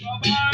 Bye-bye.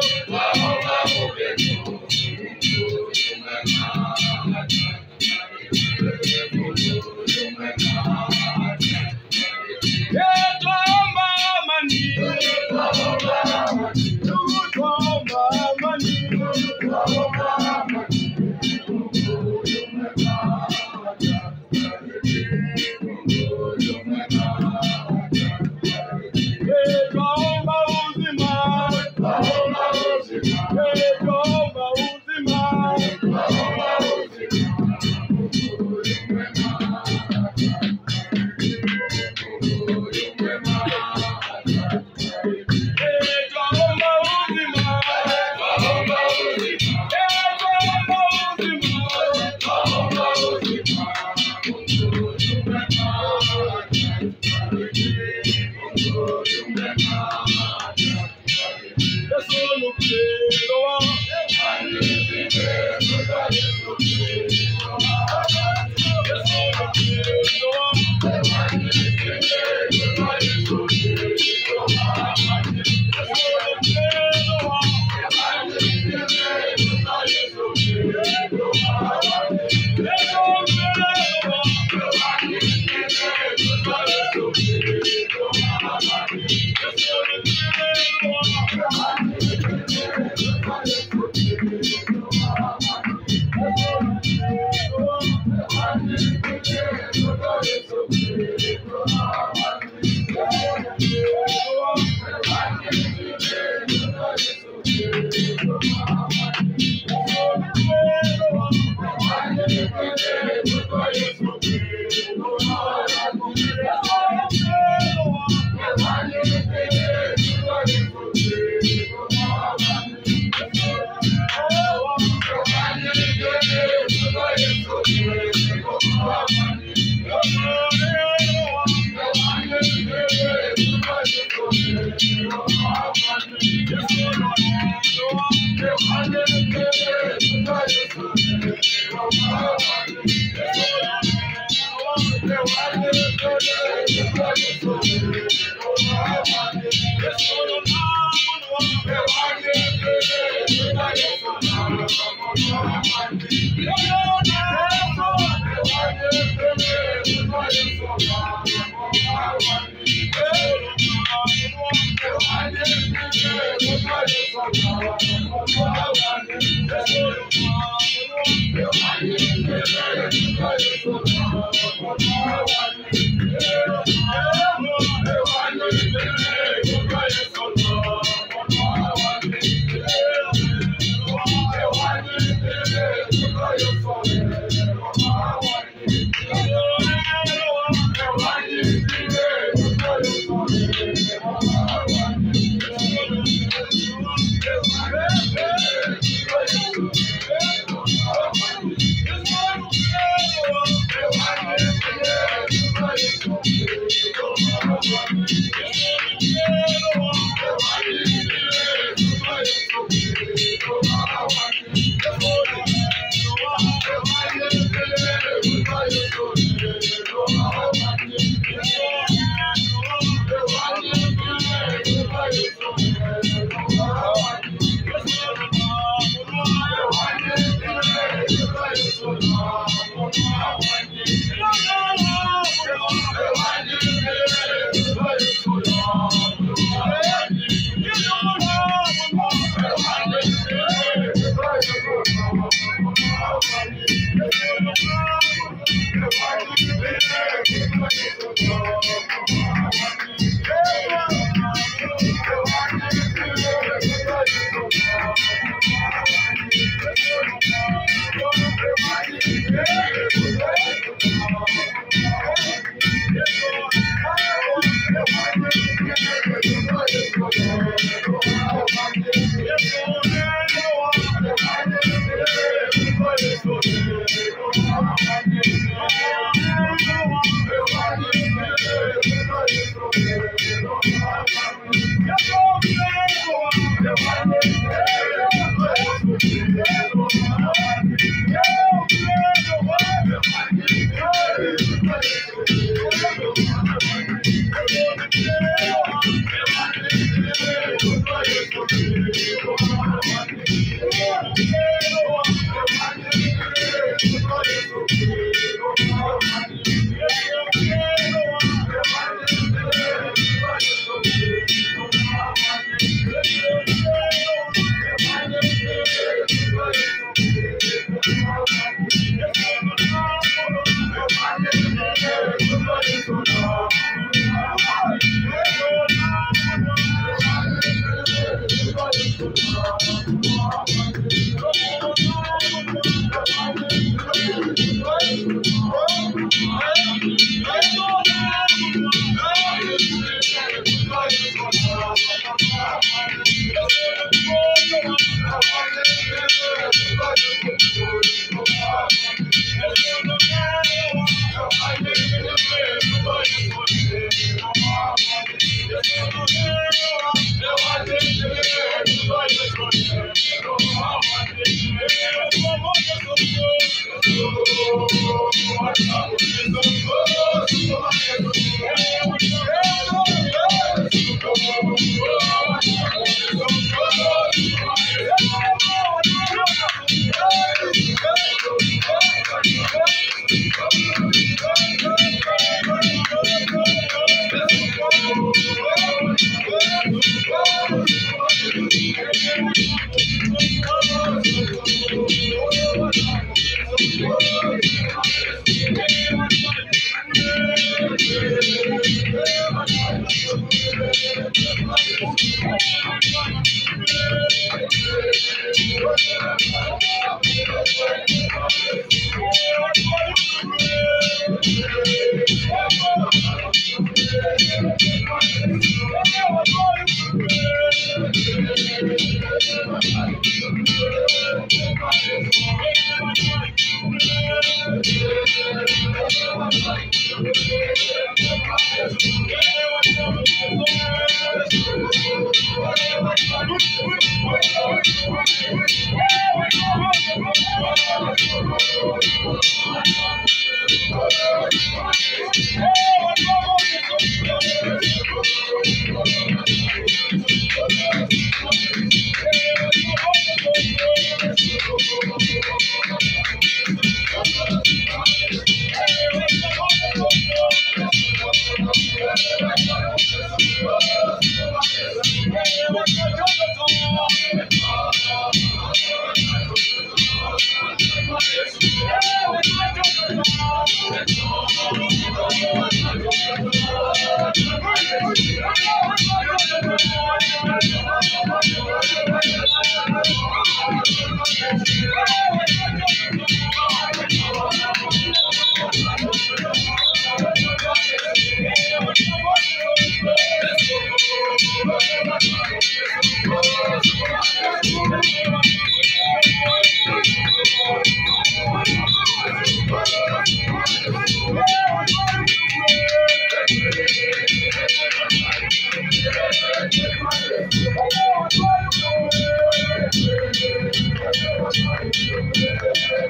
Yo, man, Thank you.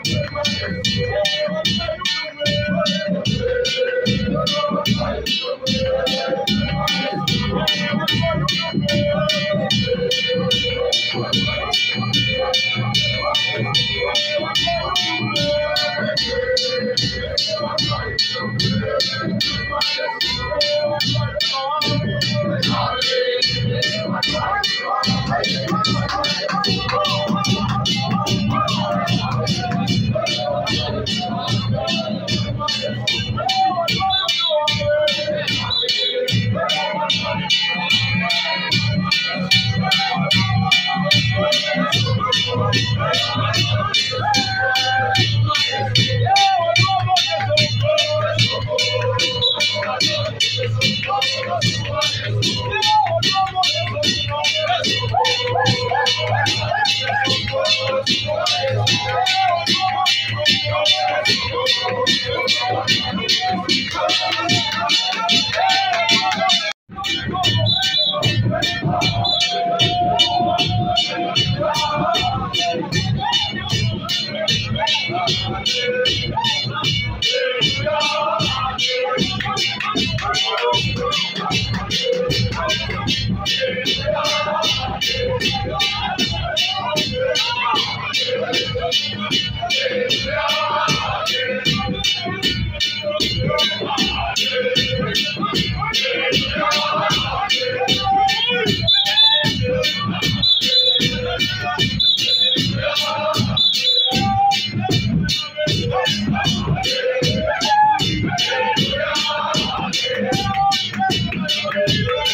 Yeah.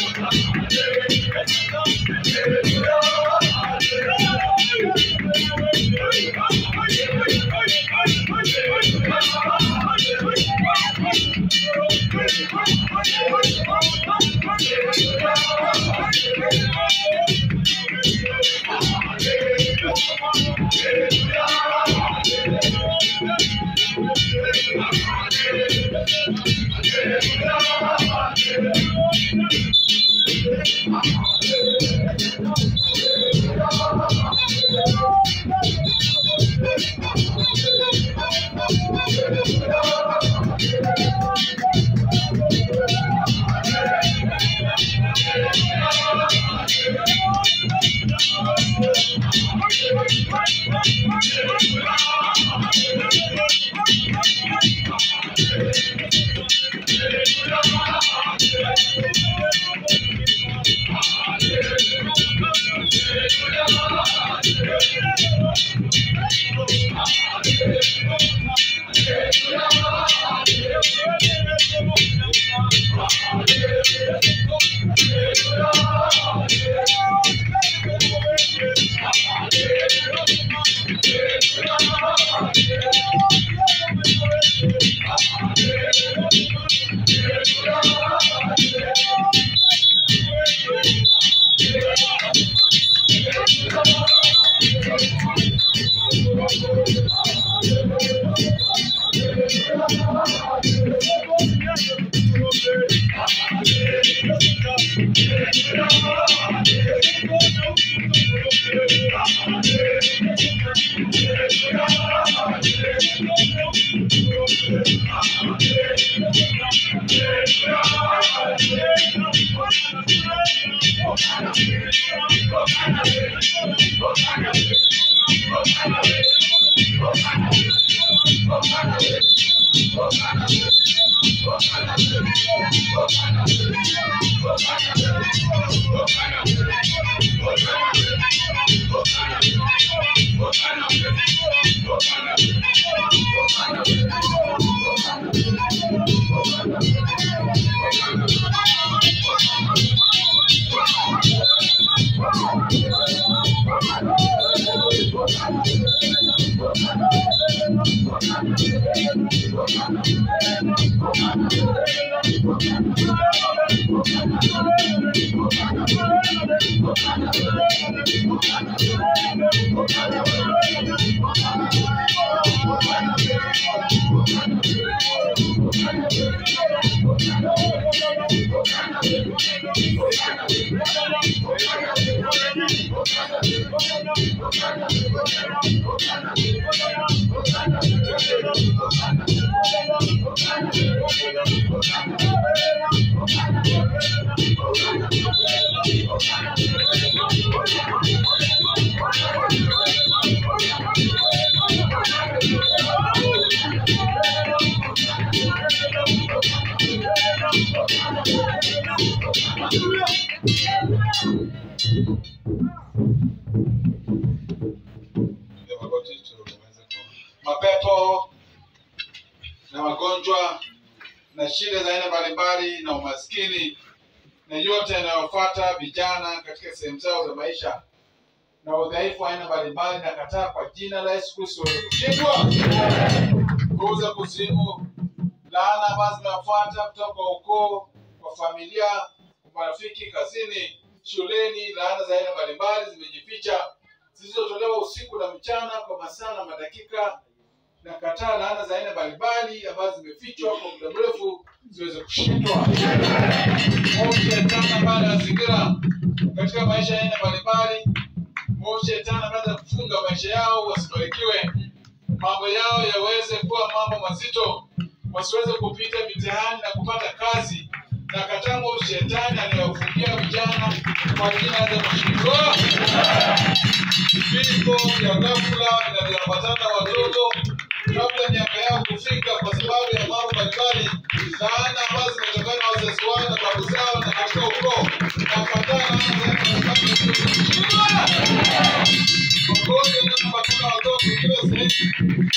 Thank you. Thank you. Vijana katika sehemu zao za maisha na udhaifu aina mbalimbali na kataa kwa jina la Yesu Kristo kushindwa. kuuza za kuzimu, laana ambazo zinafuata kutoka kwa ukoo, kwa familia, kwa marafiki, kazini, shuleni, laana za aina mbalimbali zimejificha zilizotolewa usiku na mchana kwa masaa na madakika na kataa laana za aina mbalimbali ambazo zimefichwa kwa muda mrefu ziweze kushindwa. Shetani ya zingira katika maisha ya aina mbalimbali, movu shetani ya kufunga maisha yao wasibarikiwe, mambo yao yaweze kuwa mambo mazito, wasiweze kupita mitihani na kupata kazi. Na kataa movu shetani anayofungia vijana kwa jina la kushindwa. Vifo vya gafula vinavyoambatana na watoto kabla miaka yao kufika kwa sababu ya mambo mbalimbali, laana ambazo zimetokana na wazazi wao na babu zao na katika ukoo, na kataa laana magonjwa watoto kila sehemu,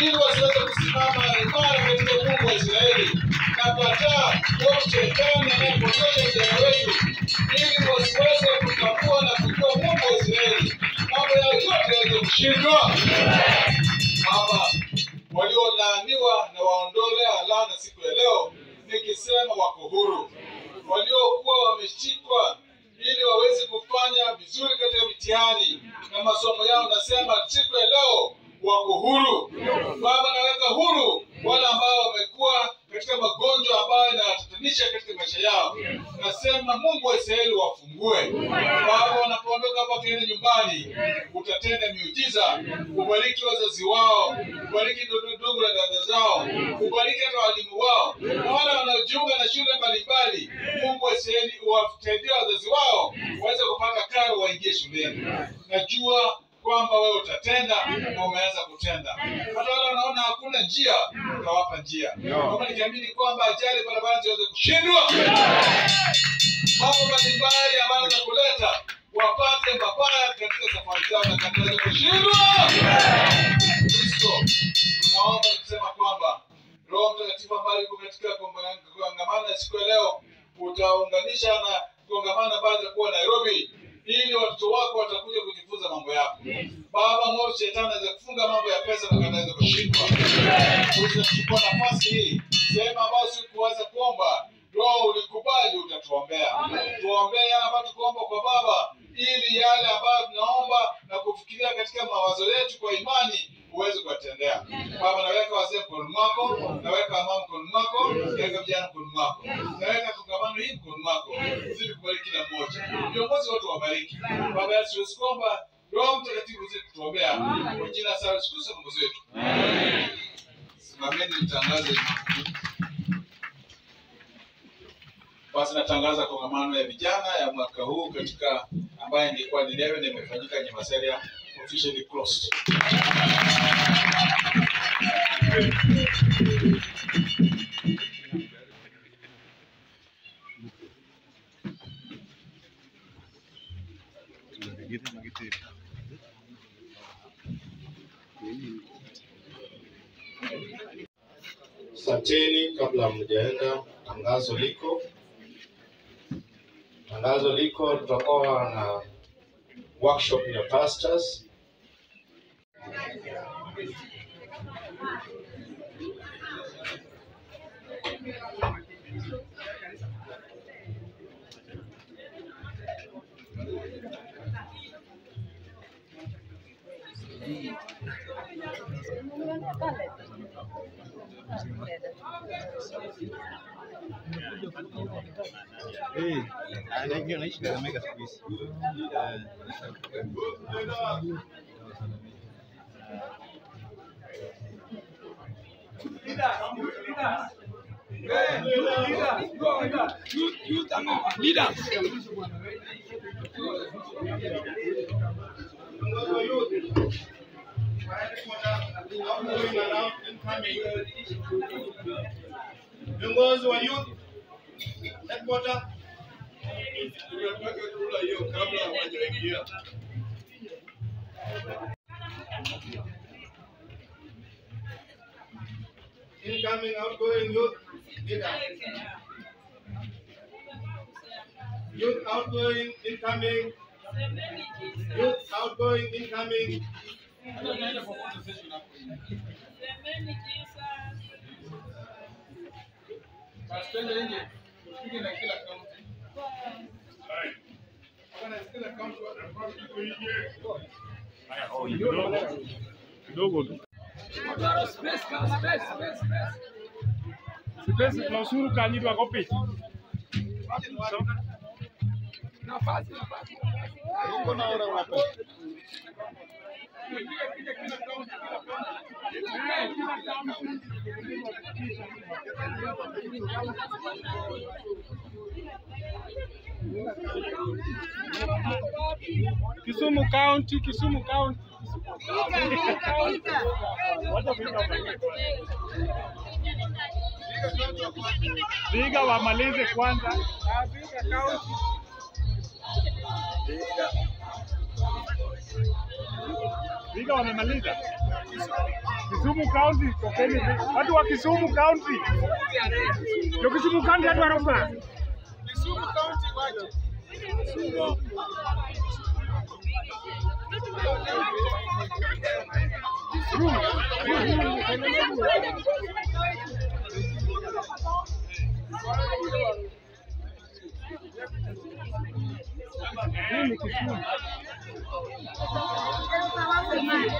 ili wasiweze kusimama imara katika Mungu wa Israeli, na kataa kwa shetani anayepotosha vijana wetu, ili wasiweze kutambua na kujua Mungu wa Israeli, mambo yao yote yaweze kushindwa. Baba, waliolaaniwa na waondolea laana siku ya leo, nikisema wako huru. Waliokuwa wameshikwa ili waweze kufanya vizuri katika mitihani na masomo yao, nasema siku ya leo wako huru. Baba, naweka huru wale ambao wamekuwa katika magonjwa ambayo yanawatatanisha katika maisha yao. Nasema Mungu wa Israeli wafungue. Baba, wanapoondoka hapa nyumbani, utatenda miujiza, ubariki wazazi wao, ubariki ndugu na dada zao, ubariki hata walimu wao na wale wanaojiunga na shule mbalimbali. Mungu wa Israeli uwasaidie wazazi wao waweze kupata karo waingie shuleni. Najua kwamba wewe utatenda na umeanza kutenda. Hata wale wanaona hakuna njia, utawapa njia. Kama nikiamini kwamba ajali barabara ziweze kushindwa, mambo mbalimbali ambayo za kuleta wapate mabaya katika safari zao na katika kushindwa. Kristo, tunaomba kusema kwamba Roho Mtakatifu ambaye yuko katika kongamano ya siku ya leo utaunganisha na kongamano ambayo itakuwa Nairobi ili watoto wako watakuja kujifunza mambo yako. Baba, mwovu shetani anaweza kufunga mambo ya pesa na anaweza kushindwa. Tunachukua nafasi hii sehemu ambayo sikuweza kuomba, Roho ulikubali, utatuombea. Tuombee yale ambayo tukuomba kwa Baba, ili yale ambayo tunaomba na kufikiria katika mawazo yetu kwa imani uweze kuwatendea. Baba, naweka wazee mkono mwako, naweka mama mkono mwako, naweka vijana mkono mwako, naweka kongamano hii mkono mwako, zidi kubariki kila mmoja, viongozi wote wabariki. Baba Yesu, siwezi kuomba Roho Mtakatifu zidi kutuombea kwa jina sawa sikuse Mungu wetu. Simameni mtangaze basi natangaza kongamano ya vijana ya mwaka huu katika ambaye ingekuwa ni leo na imefanyika Nyamasaria officially closed. Asanteni. Kabla mjaenda, tangazo liko, tangazo liko, tutakuwa na workshop ya pastors Ei, a Night Violent, mega squeeze. Eh, Viongozi wa youth headquarter kabla hawajaingia. Incoming, outgoing youth leader. Youth outgoing, incoming. Youth outgoing, incoming. Basi twende nje tupige na Clausura Canido não Na fase, na fase. Vamos na hora, na fase. Kisumu County, Kisumu County. Viga wamalize kwanza. Viga wamemaliza. Kisumu County, tokeni. Watu wa Kisumu County. Ndio Kisumu County hatu wanafa. Kisumu County waje.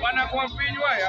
Wanakuwa mpinywa ya.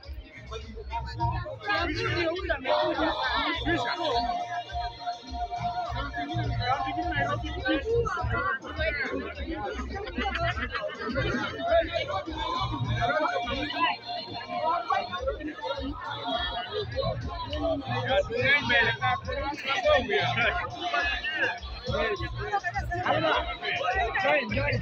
Join, join.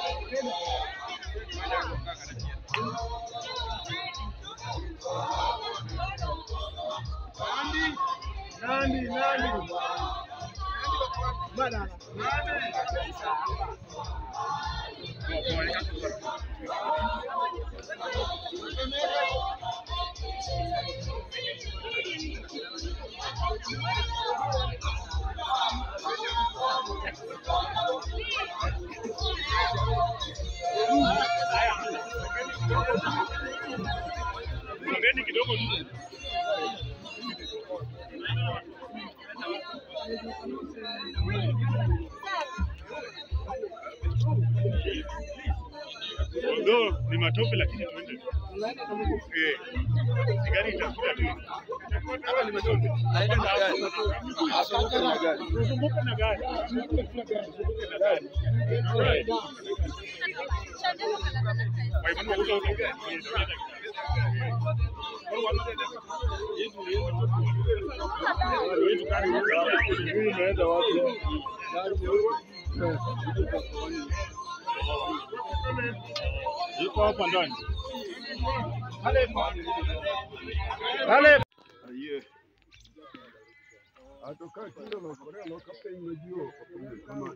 Bye, Donna. Although ni matope lakini tuende. Eh. Gari itakuja tu. Hapa ni matope. Aende na gari. Asongoke na gari. Tuzunguke na gari. Tuzunguke na gari. Right. Kwa You go up and down. Caleb. Atoka kile na Korea na kape imejio kama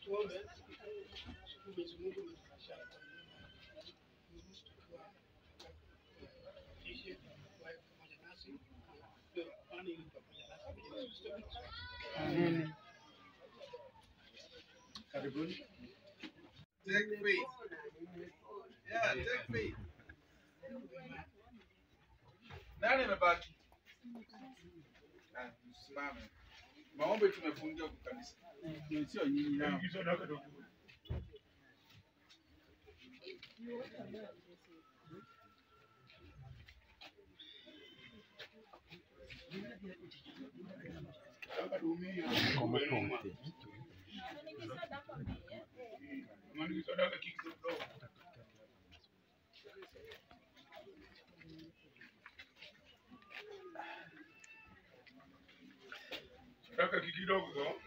tuombe. Mwenyezi Mungu ametufikisha hapa. Ruhusu tukiwa ishi wawe pamoja nasi. Ndio, kwani pamoja nasi Kristo. Karibuni. Take faith. Yeah, take faith. Nani amebaki? ma wọn bɛtumi afun di ɔkuta ne sɛ deɛ ɔsi Kaka kidogo.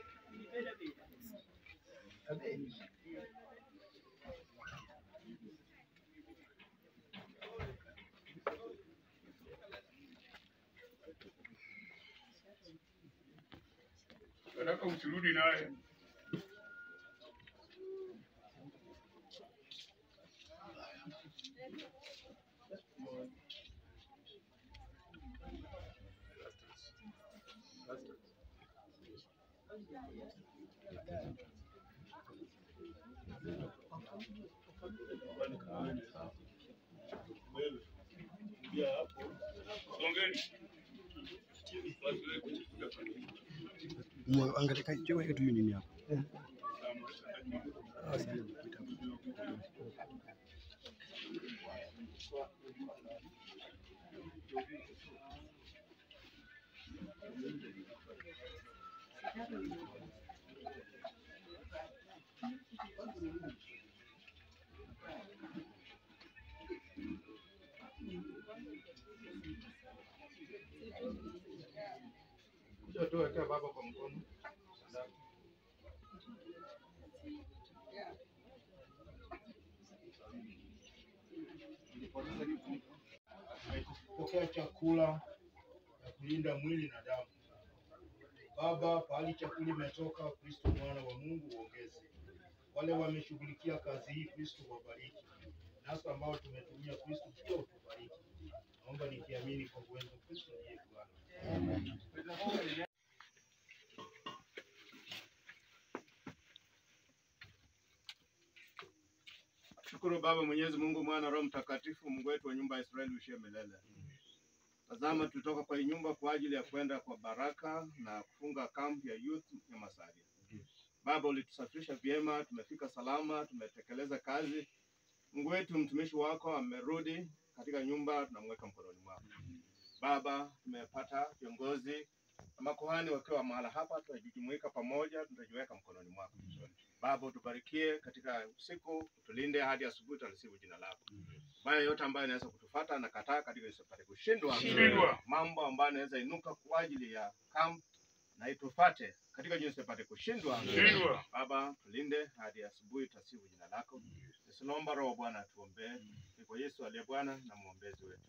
Nataka usirudi naye. Angalia hapo. Wekea baba kwa mkono. kupokea chakula na kulinda mwili na damu. Baba, pahali chakula imetoka, Kristo mwana wa Mungu uongeze. Wale wameshughulikia kazi hii, Kristo wabariki. Nasi ambao tumetumia, Kristo pia utubariki. Naomba nikiamini kwa uwezo Kristo ndiye Bwana. Shukuru Baba Mwenyezi Mungu, Mwana, Roho Mtakatifu, Mungu wetu wa nyumba ya Israeli ushie milele. Tazama, tulitoka kwa hii nyumba kwa ajili ya kwenda kwa baraka na kufunga kambi ya youth ya Nyamasari. Baba, ulitusafirisha vyema, tumefika salama, tumetekeleza kazi. Mungu wetu, mtumishi wako amerudi katika nyumba, tunamweka mkononi mwako. Baba, tumepata viongozi na makuhani wakiwa mahala hapa, tutajijumuika pamoja, tutajiweka mkononi mwako. Baba, utubarikie katika usiku, utulinde hadi asubuhi, tunasifu jina lako. Maya yote ambayo inaweza kutufata na kataa katika safari kushindwa, Shindwa. mambo ambayo yanaweza inuka kwa ajili ya camp na itufate katika jinsi tupate kushindwa. Baba, tulinde hadi asubuhi, tutasifu jina lako. Tunaomba Roho Bwana atuombee, ni kwa Yesu aliye Bwana na mwombezi wetu.